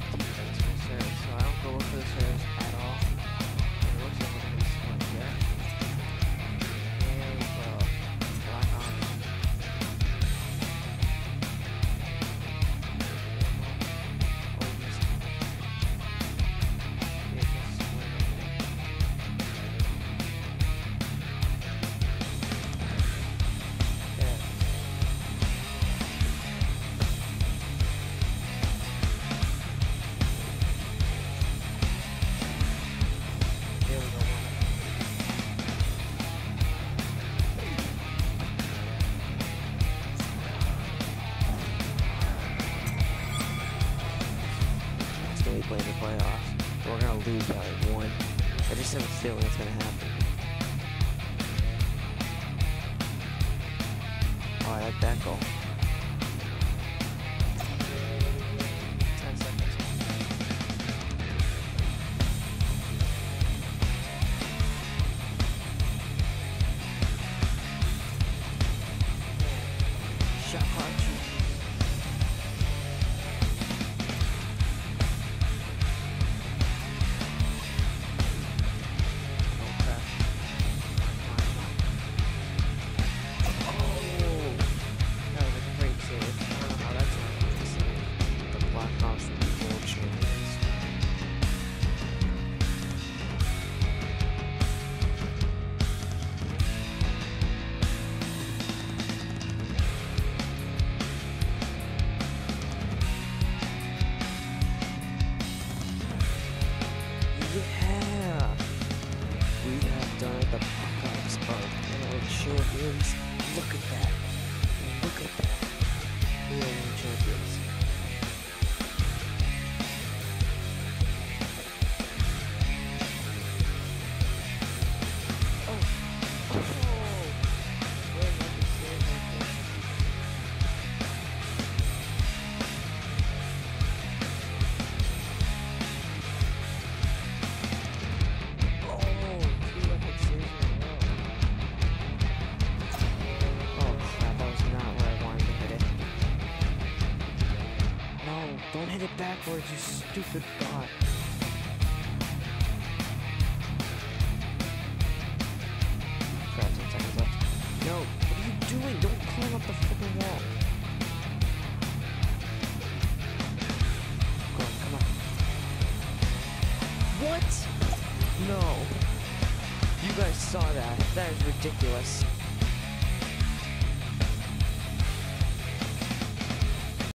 50. Still playing the playoffs. We're gonna lose by one. I just have a feeling it's gonna happen. Oh, I like that goal. Yeah! We have done. The Blackhawks are world champions. Look at that. Look at that. World champions. Don't hit it backwards, you stupid bot. Crap, 10 seconds left. No, what are you doing? Don't climb up the fucking wall. Go on, come on. What? No. You guys saw that. That is ridiculous.